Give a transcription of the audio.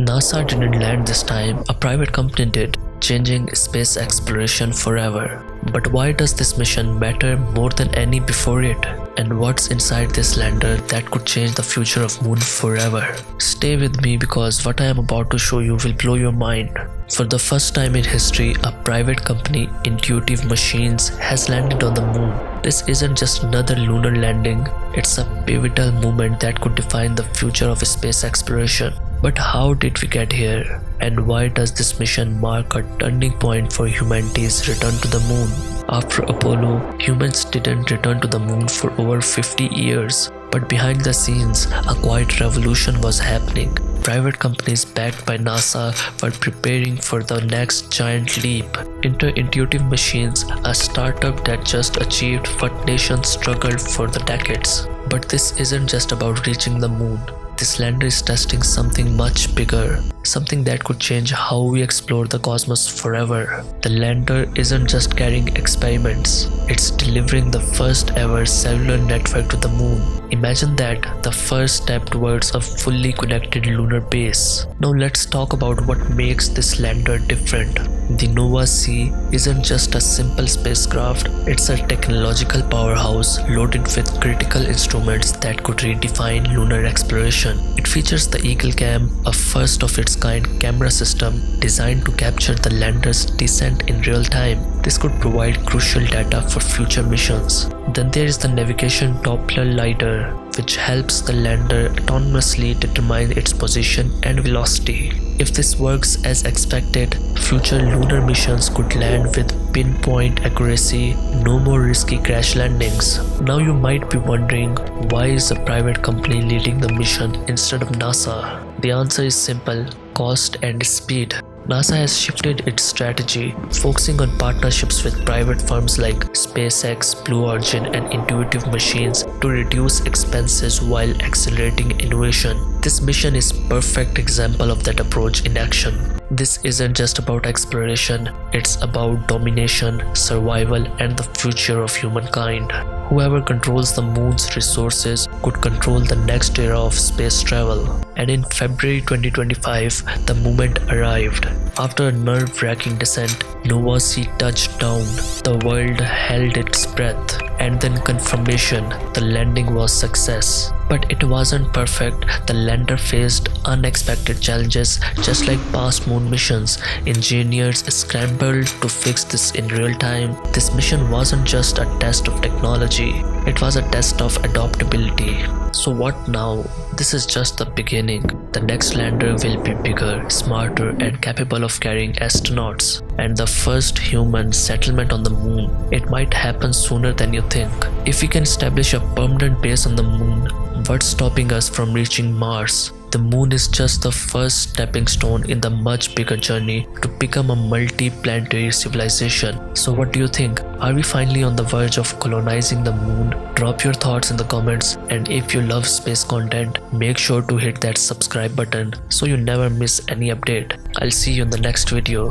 NASA didn't land this time, a private company did, changing space exploration forever. But why does this mission matter more than any before it? And what's inside this lander that could change the future of moon forever? Stay with me because what I am about to show you will blow your mind. For the first time in history, a private company, Intuitive Machines, has landed on the moon. This isn't just another lunar landing, it's a pivotal moment that could define the future of space exploration. But how did we get here? And why does this mission mark a turning point for humanity's return to the moon? After Apollo, humans didn't return to the moon for over 50 years. But behind the scenes, a quiet revolution was happening. Private companies backed by NASA were preparing for the next giant leap. Intuitive Machines, a startup that just achieved what nations struggled for the decades. But this isn't just about reaching the moon. This lander is testing something much bigger, something that could change how we explore the cosmos forever. The lander isn't just carrying experiments, it's delivering the first ever cellular network to the moon. Imagine that, the first step towards a fully connected lunar base. Now let's talk about what makes this lander different. The Nova C isn't just a simple spacecraft, it's a technological powerhouse loaded with critical instruments that could redefine lunar exploration it features the Eagle Cam, a first of its kind camera system designed to capture the lander's descent in real time. This could provide crucial data for future missions. Then there is the navigation Doppler lidar, which helps the lander autonomously determine its position and velocity. If this works as expected, future lunar missions could land with pinpoint accuracy, no more risky crash landings. Now you might be wondering why is a private company leading the mission instead of NASA? The answer is simple cost and speed. NASA has shifted its strategy, focusing on partnerships with private firms like SpaceX, Blue Origin, and Intuitive Machines to reduce expenses while accelerating innovation. This mission is perfect example of that approach in action. This isn't just about exploration, it's about domination, survival, and the future of humankind. Whoever controls the moon's resources could control the next era of space travel. And in February 2025, the moment arrived. After a nerve-wracking descent, Nova C touched down. The world held its breath and then confirmation the landing was success. But it wasn't perfect, the lander faced unexpected challenges just like past moon missions. Engineers scrambled to fix this in real time. This mission wasn't just a test of technology, it was a test of adaptability. So what now? This is just the beginning. The next lander will be bigger, smarter and capable of carrying astronauts and the first human settlement on the moon. It might happen sooner than you think. If we can establish a permanent base on the moon, what's stopping us from reaching Mars? The moon is just the first stepping stone in the much bigger journey to become a multi-planetary civilization. So what do you think? Are we finally on the verge of colonizing the moon? Drop your thoughts in the comments and if you love space content, make sure to hit that subscribe button so you never miss any update. I'll see you in the next video.